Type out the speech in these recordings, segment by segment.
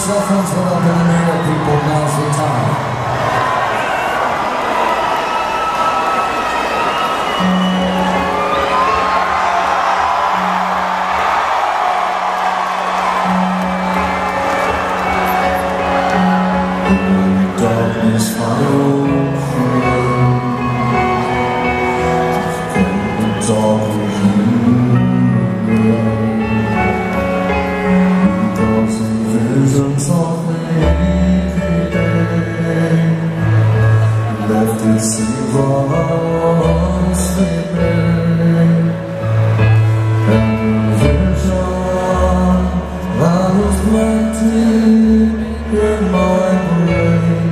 cell phones went up in the air at people, now's the time. Darkness follows left is the wrong sleeping And in my brain.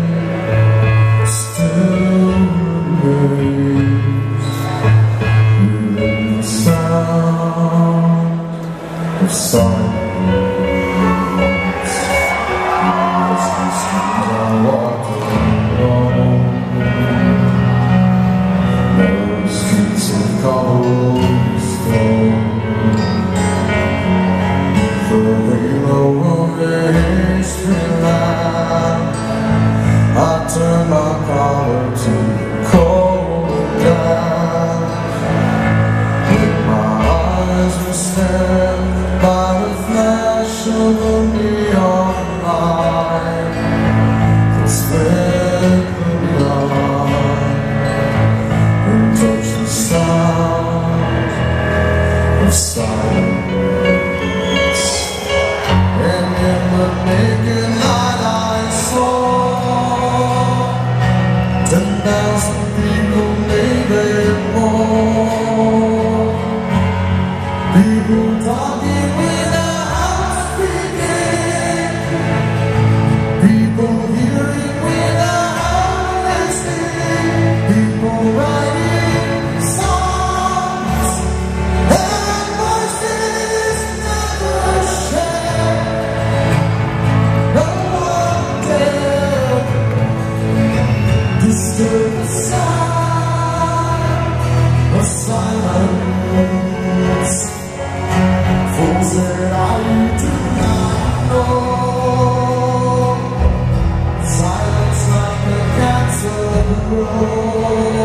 Still the sound of silence Oh.